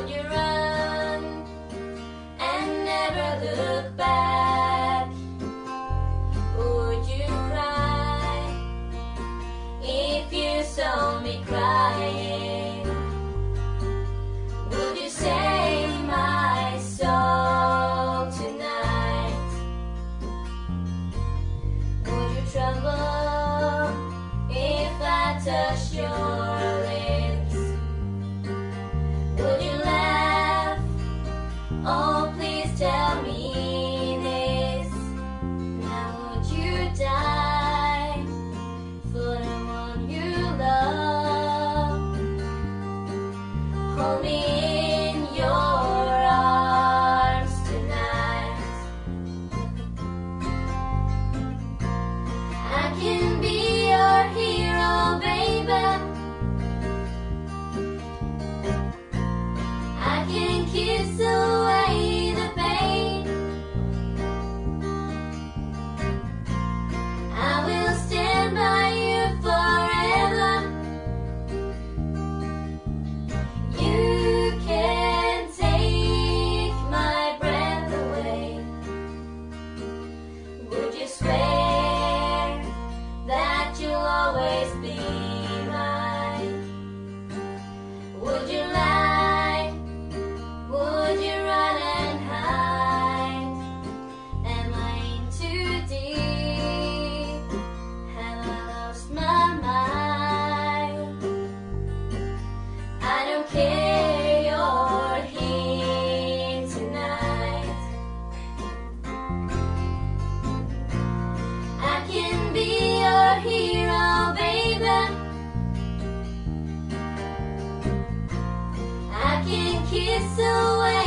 would you run and never look back? Would you cry if you saw me crying? Would you save my soul tonight? Would you tremble if I touched your for me. just wait. so well.